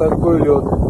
такой лед.